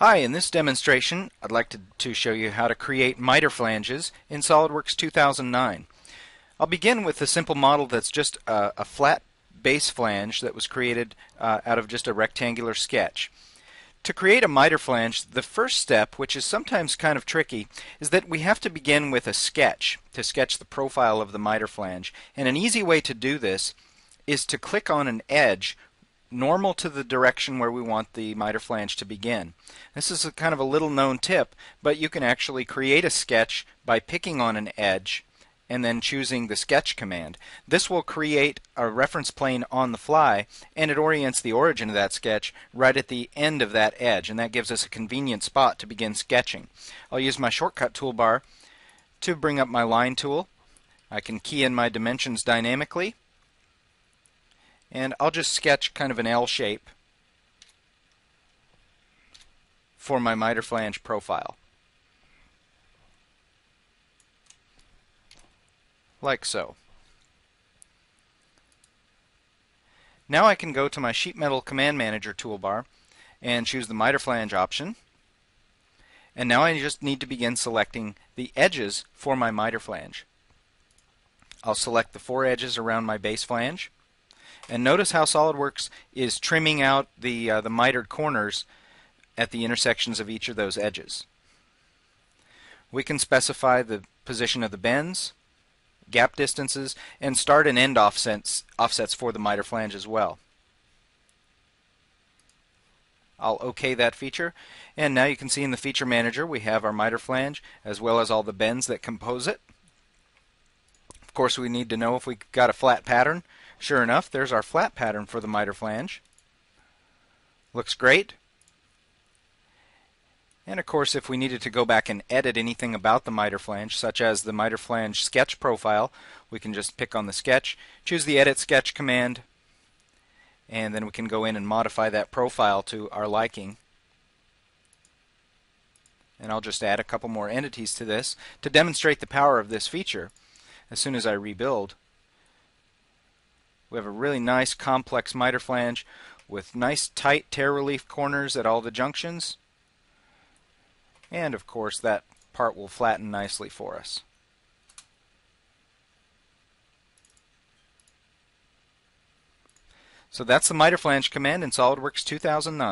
Hi, in this demonstration I'd like to, to, show you how to create miter flanges in SOLIDWORKS 2009. I'll begin with a simple model that's just a, a flat base flange that was created uh, out of just a rectangular sketch. To create a miter flange, the first step, which is sometimes kind of tricky, is that we have to begin with a sketch to sketch the profile of the miter flange. And an easy way to do this is to click on an edge normal to the direction where we want the miter flange to begin. This is a kind of a little known tip, but you can actually create a sketch by picking on an edge and then choosing the sketch command. This will create a reference plane on the fly and it orients the origin of that sketch right at the end of that edge and that gives us a convenient spot to begin sketching. I'll use my shortcut toolbar to bring up my line tool. I can key in my dimensions dynamically and I'll just sketch kind of an L shape for my miter flange profile. Like so. Now I can go to my Sheet Metal Command Manager toolbar and choose the miter flange option. And now I just need to begin selecting the edges for my miter flange. I'll select the four edges around my base flange. And notice how SOLIDWORKS is trimming out the, uh, the mitered corners at the intersections of each of those edges. We can specify the position of the bends, gap distances, and start and end offsets, offsets for the miter flange as well. I'll OK that feature. And now you can see in the feature manager we have our miter flange as well as all the bends that compose it. Course we need to know if we got a flat pattern. Sure enough, there's our flat pattern for the miter flange. Looks great. And of course, if we needed to go back and edit anything about the miter flange, such as the miter flange sketch profile, we can just pick on the sketch, choose the edit sketch command, and then we can go in and modify that profile to our liking. And I'll just add a couple more entities to this to demonstrate the power of this feature as soon as I rebuild. We have a really nice complex miter flange with nice tight tear relief corners at all the junctions. And of course that part will flatten nicely for us. So that's the miter flange command in SOLIDWORKS 2009.